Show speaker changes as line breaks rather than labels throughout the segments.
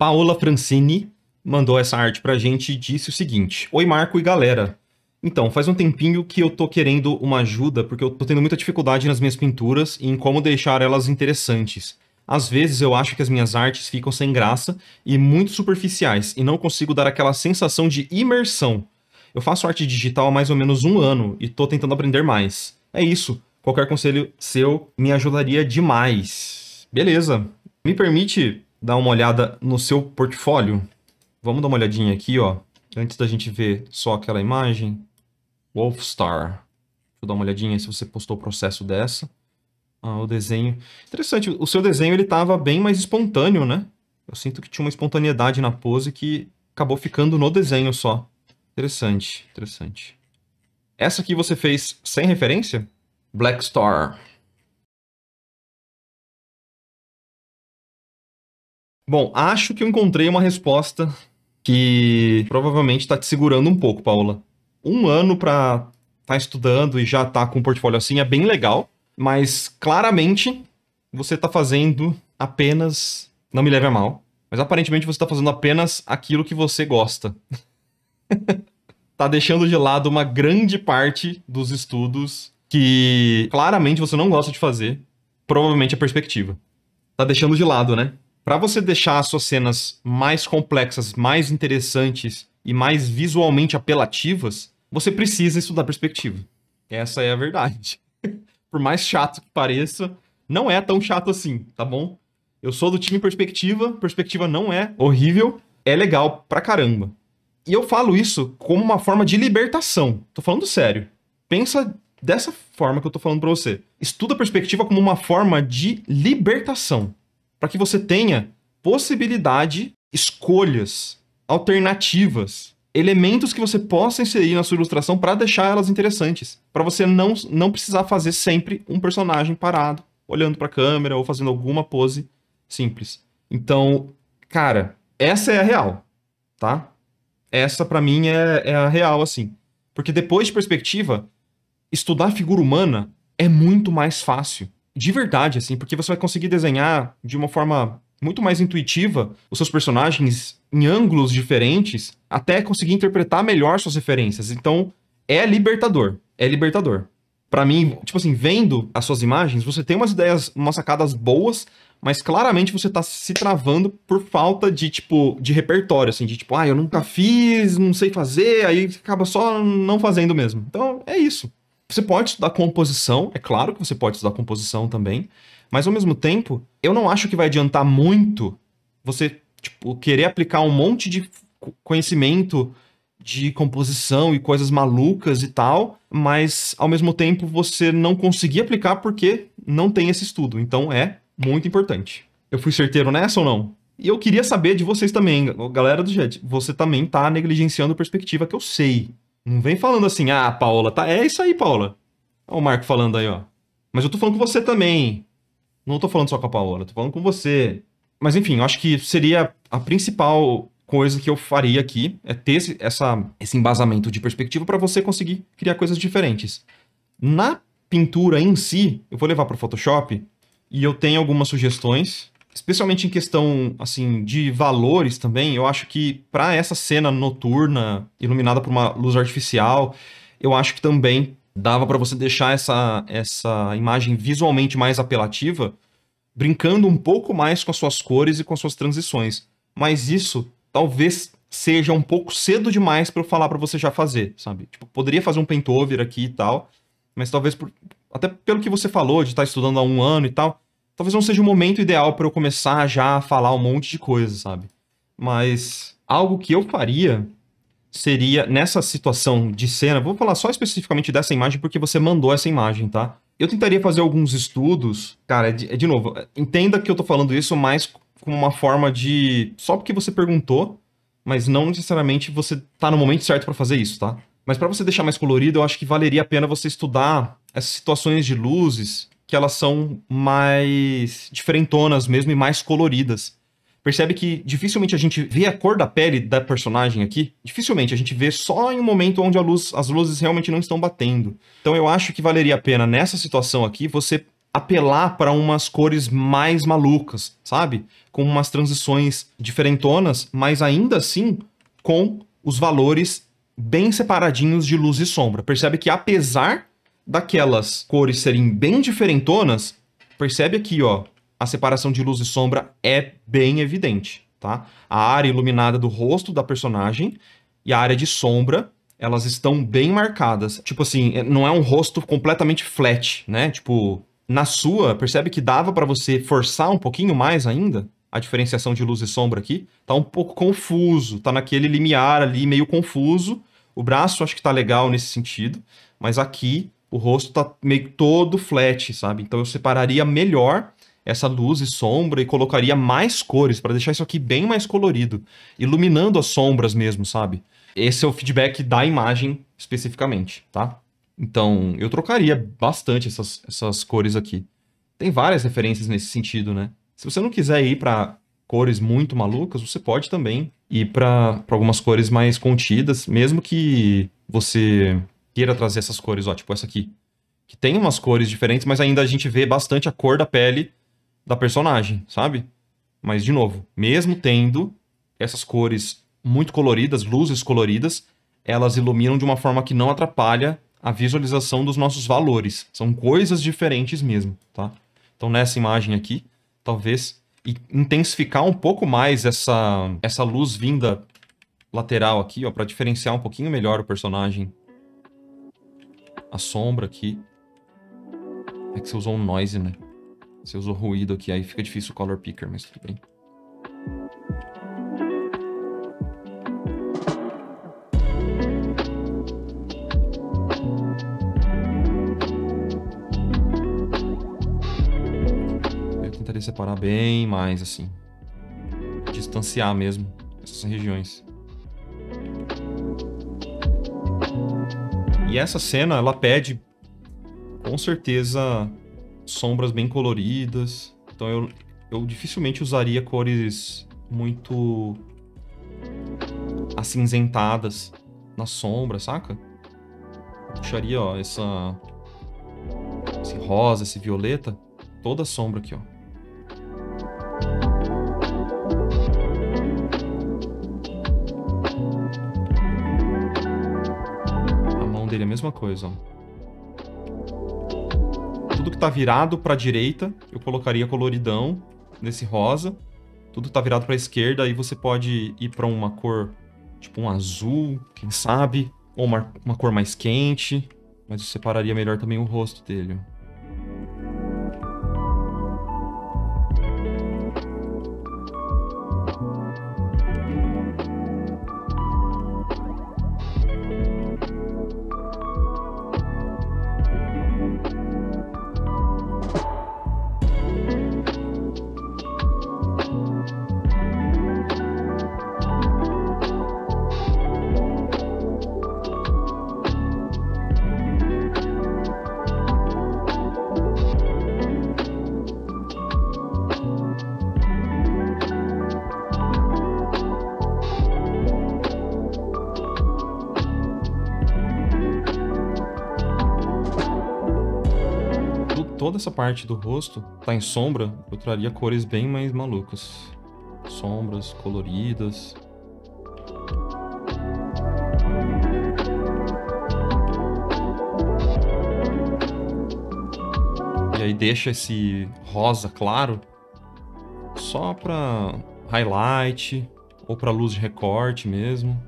Paola Francini mandou essa arte pra gente e disse o seguinte: Oi, Marco e galera. Então, faz um tempinho que eu tô querendo uma ajuda porque eu tô tendo muita dificuldade nas minhas pinturas e em como deixar elas interessantes. Às vezes eu acho que as minhas artes ficam sem graça e muito superficiais e não consigo dar aquela sensação de imersão. Eu faço arte digital há mais ou menos um ano e tô tentando aprender mais. É isso. Qualquer conselho seu me ajudaria demais. Beleza. Me permite dar uma olhada no seu portfólio? Vamos dar uma olhadinha aqui, ó. Antes da gente ver só aquela imagem. Wolfstar. Deixa eu dar uma olhadinha se você postou o processo dessa. Ah, o desenho. Interessante, o seu desenho ele tava bem mais espontâneo, né? Eu sinto que tinha uma espontaneidade na pose que acabou ficando no desenho só. Interessante, interessante. Essa aqui você fez sem referência? Black Star. Bom, acho que eu encontrei uma resposta que provavelmente está te segurando um pouco, Paula. Um ano para estar tá estudando e já tá com um portfólio assim é bem legal, mas claramente você está fazendo apenas, não me leve a mal, mas aparentemente você está fazendo apenas aquilo que você gosta. tá deixando de lado uma grande parte dos estudos que claramente você não gosta de fazer, provavelmente a perspectiva. Tá deixando de lado, né? Para você deixar as suas cenas mais complexas, mais interessantes e mais visualmente apelativas, você precisa estudar perspectiva. Essa é a verdade. Por mais chato que pareça, não é tão chato assim, tá bom? Eu sou do time perspectiva, perspectiva não é horrível, é legal pra caramba. E eu falo isso como uma forma de libertação. Tô falando sério. Pensa dessa forma que eu tô falando para você. Estuda perspectiva como uma forma de libertação para que você tenha possibilidade, escolhas, alternativas, elementos que você possa inserir na sua ilustração para deixar elas interessantes, para você não, não precisar fazer sempre um personagem parado, olhando para a câmera ou fazendo alguma pose simples. Então, cara, essa é a real, tá? Essa para mim é, é a real assim, porque depois de perspectiva, estudar figura humana é muito mais fácil de verdade, assim, porque você vai conseguir desenhar de uma forma muito mais intuitiva os seus personagens em ângulos diferentes, até conseguir interpretar melhor suas referências. Então, é libertador. É libertador. Para mim, tipo assim, vendo as suas imagens, você tem umas ideias, umas sacadas boas, mas claramente você tá se travando por falta de, tipo, de repertório, assim, de tipo, ah, eu nunca fiz, não sei fazer, aí acaba só não fazendo mesmo. Então, é isso. Você pode estudar composição, é claro que você pode estudar composição também, mas ao mesmo tempo, eu não acho que vai adiantar muito você tipo, querer aplicar um monte de conhecimento de composição e coisas malucas e tal, mas ao mesmo tempo você não conseguir aplicar porque não tem esse estudo. Então é muito importante. Eu fui certeiro nessa ou não? E eu queria saber de vocês também, galera do Jet, você também tá negligenciando perspectiva que eu sei. Não vem falando assim, ah, Paola, tá. É isso aí, Paola. Olha o Marco falando aí, ó. Mas eu tô falando com você também. Não tô falando só com a Paola, tô falando com você. Mas enfim, eu acho que seria a principal coisa que eu faria aqui é ter esse, essa, esse embasamento de perspectiva para você conseguir criar coisas diferentes. Na pintura em si, eu vou levar para o Photoshop e eu tenho algumas sugestões especialmente em questão assim de valores também, eu acho que para essa cena noturna, iluminada por uma luz artificial, eu acho que também dava para você deixar essa, essa imagem visualmente mais apelativa, brincando um pouco mais com as suas cores e com as suas transições. Mas isso talvez seja um pouco cedo demais para eu falar para você já fazer, sabe? Tipo, poderia fazer um paint over aqui e tal, mas talvez por, até pelo que você falou de estar tá estudando há um ano e tal, talvez não seja o momento ideal para eu começar já a falar um monte de coisa, sabe? Mas algo que eu faria seria nessa situação de cena, vou falar só especificamente dessa imagem porque você mandou essa imagem, tá? Eu tentaria fazer alguns estudos, cara, de, de novo, entenda que eu tô falando isso mais como uma forma de só porque você perguntou, mas não necessariamente você tá no momento certo para fazer isso, tá? Mas para você deixar mais colorido, eu acho que valeria a pena você estudar essas situações de luzes que elas são mais diferentonas mesmo e mais coloridas. Percebe que dificilmente a gente vê a cor da pele da personagem aqui. Dificilmente a gente vê só em um momento onde luz, as luzes realmente não estão batendo. Então eu acho que valeria a pena nessa situação aqui você apelar para umas cores mais malucas, sabe? Com umas transições diferentonas, mas ainda assim com os valores bem separadinhos de luz e sombra. Percebe que apesar daquelas cores serem bem diferentonas, percebe aqui, ó, a separação de luz e sombra é bem evidente, tá? A área iluminada do rosto da personagem e a área de sombra, elas estão bem marcadas. Tipo assim, é, não é um rosto completamente flat, né? Tipo, na sua, percebe que dava para você forçar um pouquinho mais ainda a diferenciação de luz e sombra aqui? Tá um pouco confuso, tá naquele limiar ali meio confuso. O braço acho que tá legal nesse sentido, mas aqui o rosto tá meio todo flat, sabe? Então eu separaria melhor essa luz e sombra e colocaria mais cores para deixar isso aqui bem mais colorido, iluminando as sombras mesmo, sabe? Esse é o feedback da imagem especificamente, tá? Então, eu trocaria bastante essas, essas cores aqui. Tem várias referências nesse sentido, né? Se você não quiser ir para cores muito malucas, você pode também ir para algumas cores mais contidas, mesmo que você queira trazer essas cores, ó, tipo essa aqui. Que tem umas cores diferentes, mas ainda a gente vê bastante a cor da pele da personagem, sabe? Mas, de novo, mesmo tendo essas cores muito coloridas, luzes coloridas, elas iluminam de uma forma que não atrapalha a visualização dos nossos valores. São coisas diferentes mesmo, tá? Então, nessa imagem aqui, talvez intensificar um pouco mais essa, essa luz vinda lateral aqui, ó, para diferenciar um pouquinho melhor o personagem. A sombra aqui. É que você usou um noise, né? Você usou ruído aqui, aí fica difícil o color picker, mas tudo bem. Eu tentaria separar bem mais, assim. Distanciar mesmo essas regiões. E essa cena, ela pede, com certeza, sombras bem coloridas. Então eu, eu dificilmente usaria cores muito acinzentadas na sombra, saca? Puxaria, ó, essa... Esse rosa, esse violeta, toda a sombra aqui, ó. Mesma coisa, ó tudo que tá virado para a direita, eu colocaria coloridão nesse rosa. Tudo tá virado para a esquerda, aí você pode ir para uma cor, tipo um azul, quem sabe, ou uma, uma cor mais quente. Mas eu separaria melhor também o rosto dele. Toda essa parte do rosto tá em sombra, eu traria cores bem mais malucas. Sombras coloridas. E aí deixa esse rosa claro só para highlight ou para luz de recorte mesmo.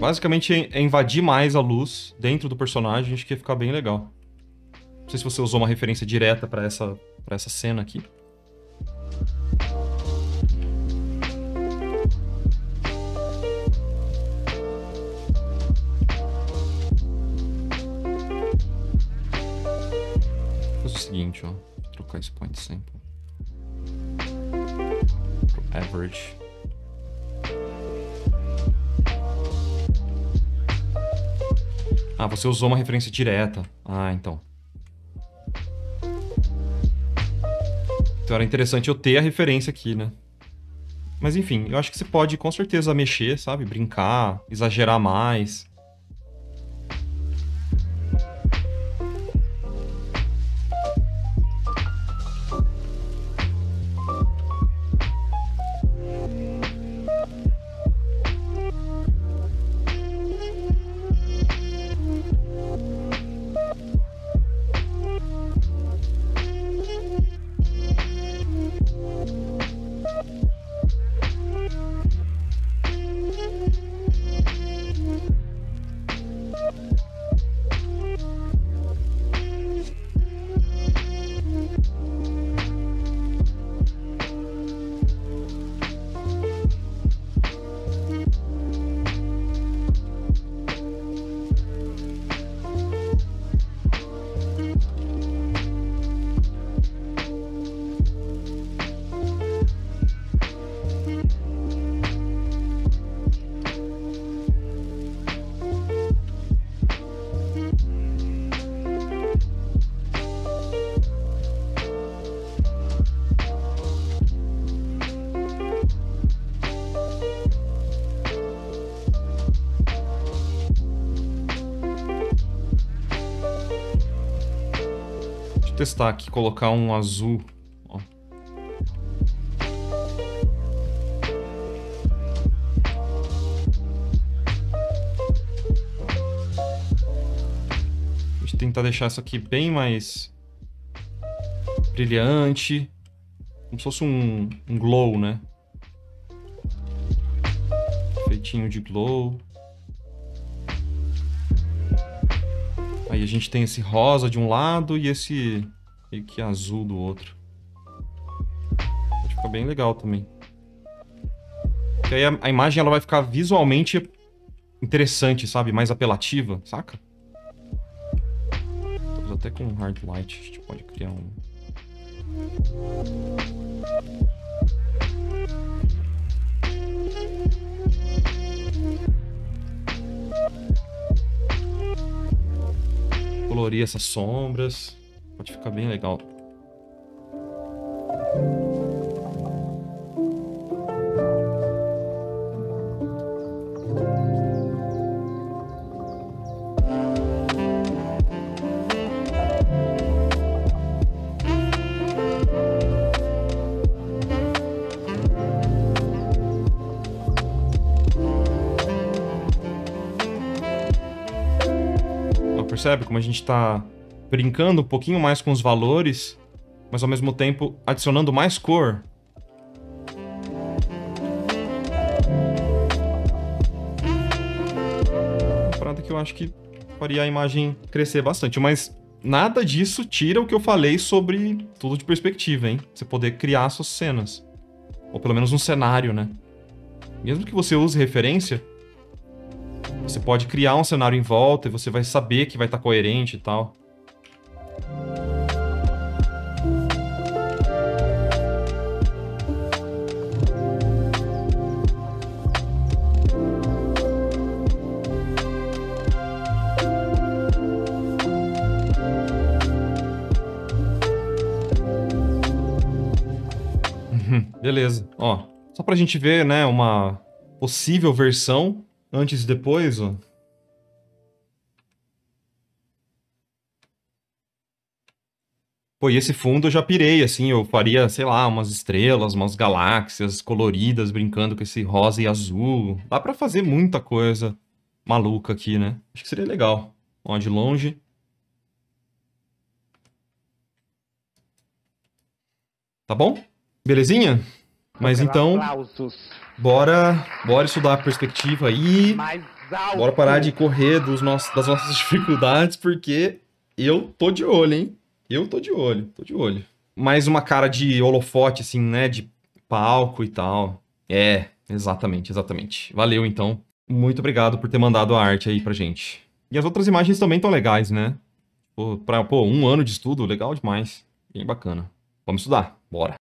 Basicamente é invadir mais a luz dentro do personagem, acho que ia ficar bem legal. Não sei se você usou uma referência direta para essa, pra essa cena aqui. Faz o seguinte, ó. Vou trocar esse point sample. Pro average. Ah, você usou uma referência direta. Ah, então. Então era interessante eu ter a referência aqui, né? Mas enfim, eu acho que você pode com certeza mexer, sabe? Brincar, exagerar mais. Testar aqui, colocar um azul. Ó. A gente tentar deixar isso aqui bem mais brilhante. Como se fosse um, um glow, né? Feitinho de glow. Aí a gente tem esse rosa de um lado e esse meio que azul do outro. Ficar bem legal também. Porque aí a, a, imagem ela vai ficar visualmente interessante, sabe? Mais apelativa, saca? Até com hard light a gente pode criar um... colorir essas sombras. Pode ficar bem legal. Percebe como a gente está brincando um pouquinho mais com os valores, mas ao mesmo tempo adicionando mais cor. Uma parada que eu acho que faria a imagem crescer bastante, mas nada disso tira o que eu falei sobre tudo de perspectiva, hein? Você poder criar suas cenas. Ou pelo menos um cenário, né? Mesmo que você use referência, você pode criar um cenário em volta e você vai saber que vai estar tá coerente e tal. Uhum, beleza. Ó, só pra gente ver, né, uma possível versão Antes e depois, ó. Pô, e esse fundo eu já pirei, assim, eu faria, sei lá, umas estrelas, umas galáxias coloridas brincando com esse rosa e azul. Dá pra fazer muita coisa maluca aqui, né? Acho que seria legal. Ó, de longe. Tá bom? Belezinha? Mas então... Aplausos. Bora, bora estudar a perspectiva aí. Bora parar de correr dos nossos, das nossas dificuldades, porque eu tô de olho, hein? Eu tô de olho, tô de olho. Mais uma cara de holofote, assim, né? De palco e tal. É, exatamente, exatamente. Valeu, então. Muito obrigado por ter mandado a arte aí pra gente. E as outras imagens também estão legais, né? Pô, pra, pô, um ano de estudo, legal demais. Bem bacana. Vamos estudar, bora.